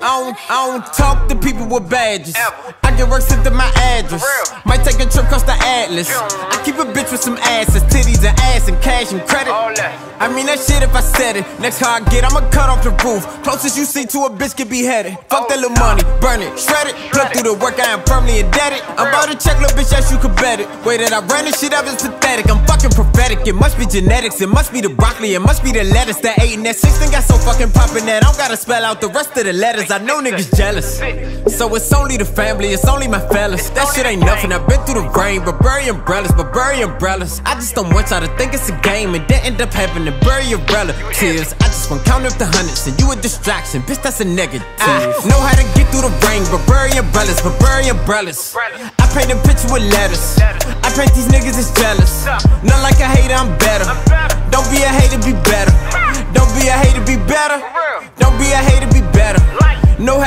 don't, I don't talk to people with badges. I get work sent to my address. Might take a trip across the Atlas. I keep a bitch with some asses, titties and ass and cash. I mean that shit if I said it. Next car I get, I'ma cut off the roof. Closest you see to a bitch get beheaded. Fuck that little money, burn it, shred it. Plug through the work, I am firmly indebted. I'm about to check, little bitch, yes, you could bet it. Way that I ran this shit up is pathetic. I'm fucking prophetic. It must be genetics, it must be the broccoli, it must be the lettuce. That eight and that six thing got so fucking poppin' that I don't gotta spell out the rest of the letters. I know niggas jealous. So it's only the family, it's only my fellas. That shit ain't nothing. I've been through the rain, Burberry umbrellas, Burberry umbrellas. I just don't want y'all to think it's a game and then end up having to bury your relatives. I just want count up the hundreds and you a distraction, bitch. That's a negative. I know how to get through the rain, Burberry umbrellas, but bury umbrellas. I paint a picture with letters. I paint these niggas as jealous. Not like a hater, I'm better. Don't be a hater, be better. Don't be a hater, be better.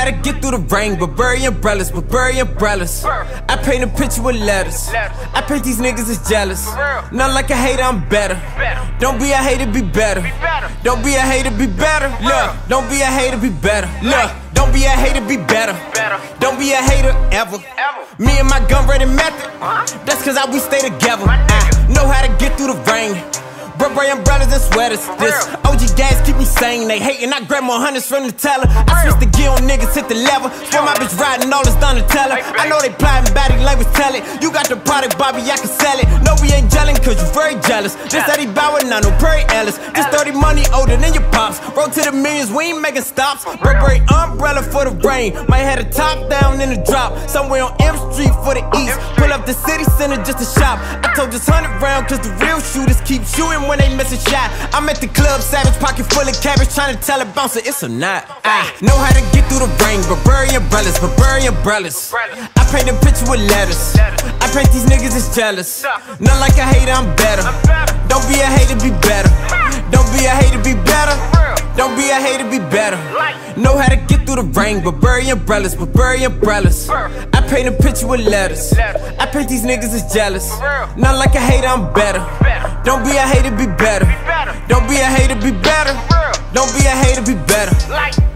To get through the rain, Burberry umbrellas, Burberry umbrellas. I paint a picture with letters. I paint these niggas as jealous. Not like a hater, I'm better. Don't be a hater, be better. Don't be a hater, be better. Look, don't be a hater, be better. Look, don't be a hater, be better. Don't be a hater ever. Me and my gun ready method. That's cause I we stay together. I know how to get through the rain. Burberry umbrellas and sweaters. This OG gas keep me sane. They hating, I grab more hundreds from the teller. I switch the gear on niggas, hit the level. Swear my bitch riding all this Donatella. I know they plotting body language, tell it. You got the product, Bobby, I can sell it. No, we ain't gelling, cause you very jealous. This Eddie Bauer, not no Perry Ellis. This 30 money older than your pops. Roll to the millions, we ain't making stops. Burberry umbrella for the rain. Might have a top down in the drop. Somewhere on M Street for the east. Pull up the city center just to shop. I told this 100 round, cause the real shooters keep shooting when they miss a shot. I'm at the club, savage, pocket full of cabbage, trying to tell a bouncer it's a knot. I know how to get through the rain, Burberry umbrellas, Burberry umbrellas. I paint a picture with letters. I paint these niggas is jealous. Not like a hater, I'm better. Don't be a hater, be better. Don't be a hater, be better. Don't be a hater, be better. Know how to get through the rain, Burberry umbrellas, Burberry umbrellas. I paint a picture with letters. I paint these niggas is jealous. Not like a hater, I'm better. Don't be a hater, be better. Don't be a hater, be better. Don't be a hater, be better.